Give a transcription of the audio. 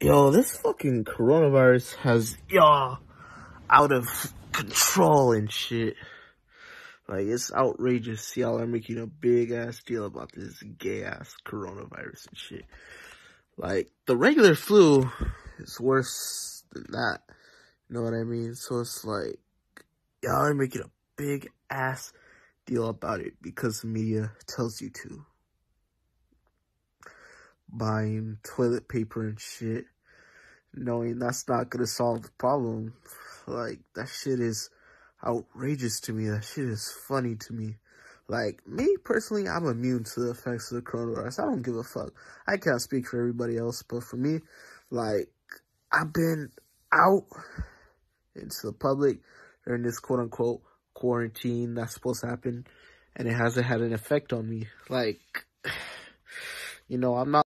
Yo, this fucking coronavirus has, y'all, out of control and shit. Like, it's outrageous. Y'all are making a big ass deal about this gay ass coronavirus and shit. Like, the regular flu is worse than that. You know what I mean? So it's like, y'all are making a big ass deal about it because the media tells you to buying toilet paper and shit, knowing that's not gonna solve the problem. Like, that shit is outrageous to me. That shit is funny to me. Like, me personally, I'm immune to the effects of the coronavirus. I don't give a fuck. I can't speak for everybody else, but for me, like, I've been out into the public during this quote unquote quarantine that's supposed to happen, and it hasn't had an effect on me. Like, you know, I'm not.